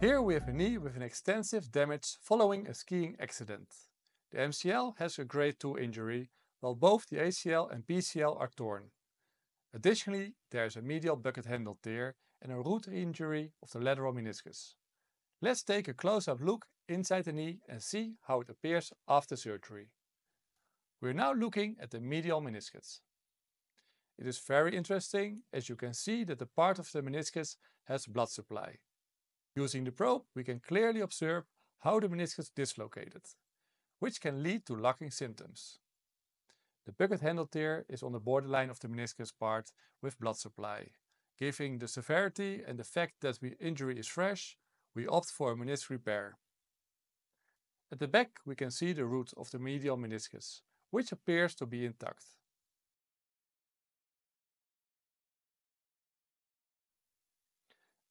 Here we have a knee with an extensive damage following a skiing accident. The MCL has a grade 2 injury, while both the ACL and PCL are torn. Additionally, there is a medial bucket handle tear and a root injury of the lateral meniscus. Let's take a close-up look inside the knee and see how it appears after surgery. We're now looking at the medial meniscus. It is very interesting as you can see that the part of the meniscus has blood supply. Using the probe we can clearly observe how the meniscus dislocated, which can lead to locking symptoms. The bucket handle tear is on the borderline of the meniscus part with blood supply. Giving the severity and the fact that the injury is fresh, we opt for a meniscus repair. At the back we can see the root of the medial meniscus, which appears to be intact.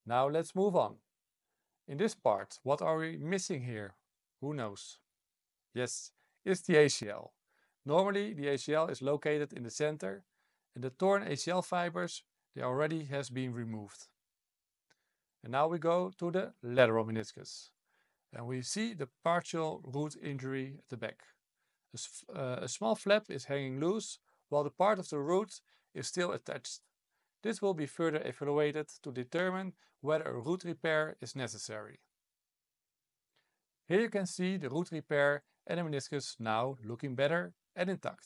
Now let's move on. In this part, what are we missing here? Who knows? Yes, it's the ACL. Normally the ACL is located in the center and the torn ACL fibers they already has been removed. And now we go to the lateral meniscus and we see the partial root injury at the back. A, uh, a small flap is hanging loose while the part of the root is still attached. This will be further evaluated to determine whether a root repair is necessary. Here you can see the root repair and the meniscus now looking better and intact.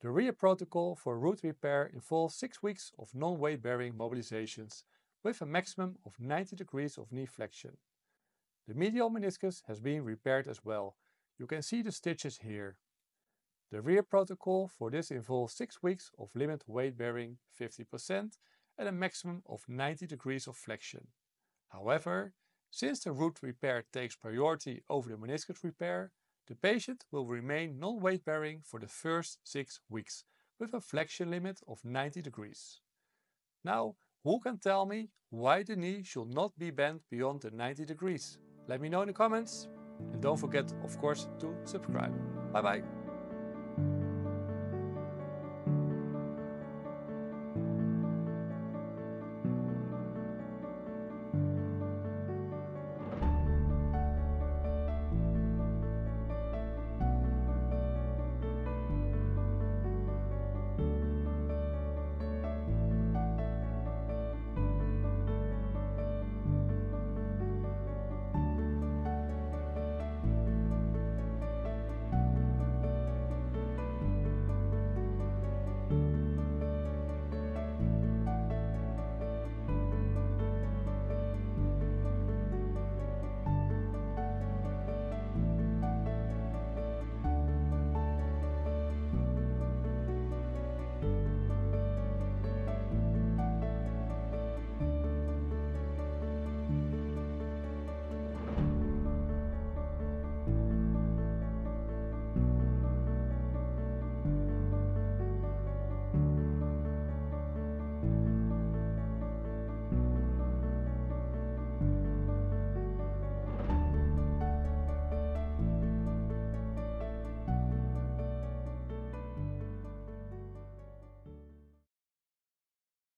The RIA protocol for root repair involves 6 weeks of non-weight bearing mobilizations with a maximum of 90 degrees of knee flexion. The medial meniscus has been repaired as well. You can see the stitches here. The rear protocol for this involves 6 weeks of limit weight bearing 50% and a maximum of 90 degrees of flexion. However, since the root repair takes priority over the meniscus repair, the patient will remain non-weight bearing for the first 6 weeks with a flexion limit of 90 degrees. Now, who can tell me why the knee should not be bent beyond the 90 degrees? Let me know in the comments and don't forget of course to subscribe. Bye bye!